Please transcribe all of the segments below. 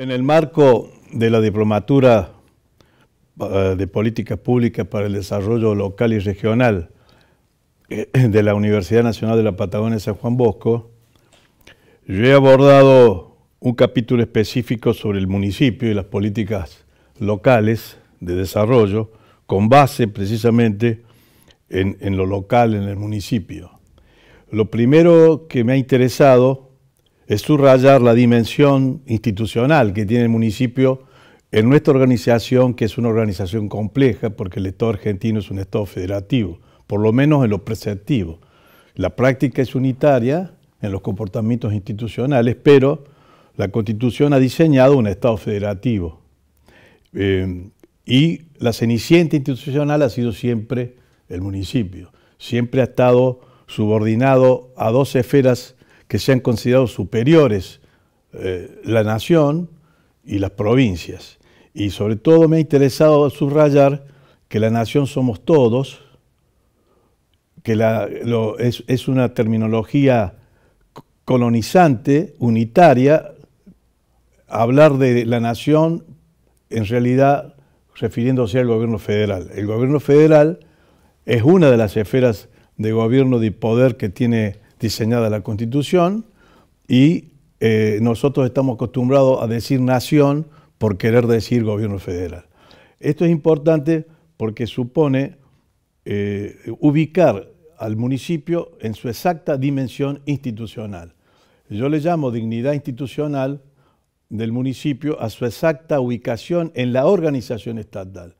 En el marco de la diplomatura eh, de políticas públicas para el desarrollo local y regional eh, de la Universidad Nacional de la Patagonia de San Juan Bosco, yo he abordado un capítulo específico sobre el municipio y las políticas locales de desarrollo con base precisamente en, en lo local, en el municipio. Lo primero que me ha interesado es subrayar la dimensión institucional que tiene el municipio en nuestra organización, que es una organización compleja, porque el Estado argentino es un Estado federativo, por lo menos en lo preceptivo. La práctica es unitaria en los comportamientos institucionales, pero la Constitución ha diseñado un Estado federativo. Eh, y la cenicienta institucional ha sido siempre el municipio. Siempre ha estado subordinado a dos esferas que sean considerados superiores eh, la nación y las provincias. Y sobre todo me ha interesado subrayar que la nación somos todos, que es, es una terminología colonizante, unitaria, hablar de la nación en realidad refiriéndose al gobierno federal. El gobierno federal es una de las esferas de gobierno y poder que tiene diseñada la Constitución y eh, nosotros estamos acostumbrados a decir nación por querer decir gobierno federal. Esto es importante porque supone eh, ubicar al municipio en su exacta dimensión institucional. Yo le llamo dignidad institucional del municipio a su exacta ubicación en la organización estatal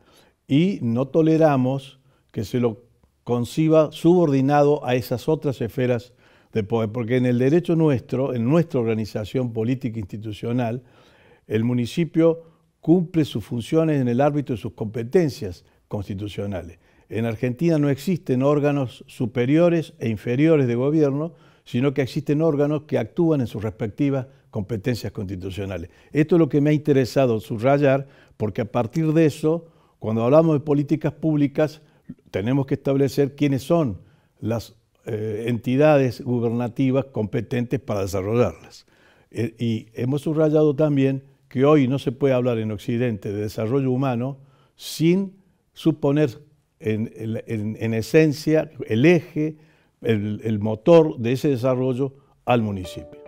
y no toleramos que se lo conciba subordinado a esas otras esferas porque en el derecho nuestro, en nuestra organización política institucional, el municipio cumple sus funciones en el árbitro de sus competencias constitucionales. En Argentina no existen órganos superiores e inferiores de gobierno, sino que existen órganos que actúan en sus respectivas competencias constitucionales. Esto es lo que me ha interesado subrayar, porque a partir de eso, cuando hablamos de políticas públicas, tenemos que establecer quiénes son las eh, entidades gubernativas competentes para desarrollarlas. Eh, y hemos subrayado también que hoy no se puede hablar en Occidente de desarrollo humano sin suponer en, esencia el eje, el motor de ese desarrollo al municipio.